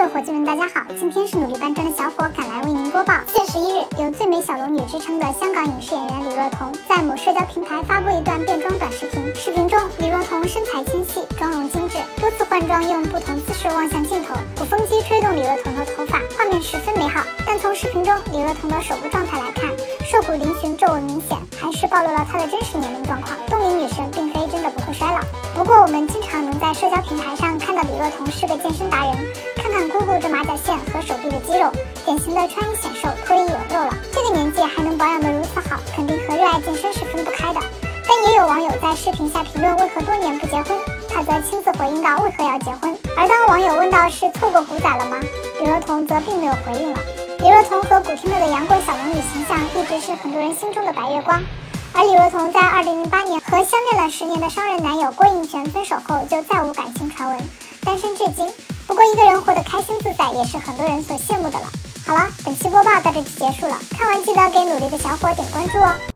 位伙计们，大家好！今天是努力搬砖的小伙赶来为您播报。四月十一日，有“最美小龙女”之称的香港影视演员李若彤在某社交平台发布一段变装短视频。视频中，李若彤身材纤细，妆容精致，多次换装，用不同姿势望向镜头，鼓风机吹动李若彤的头发，画面十分美好。但从视频中李若彤的手部状态来看，瘦骨嶙峋，皱纹明显，还是暴露了她的真实年龄状况。冻龄女神并非真的不会衰老。不过，我们经常能在社交平台上看到李若彤是个健身达人。肉，典型的穿衣显瘦，脱衣有肉了。这个年纪还能保养得如此好，肯定和热爱健身是分不开的。但也有网友在视频下评论为何多年不结婚，他则亲自回应道为何要结婚。而当网友问到是错过古仔了吗，李若彤则并没有回应了。李若彤和古天乐的阳光小龙女形象一直是很多人心中的白月光。而李若彤在二零零八年和相恋了十年的商人男友郭应泉分手后，就再无感情传闻，单身至今。多一个人活得开心自在，也是很多人所羡慕的了。好了，本期播报到这里结束了，看完记得给努力的小伙点关注哦。